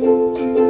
Música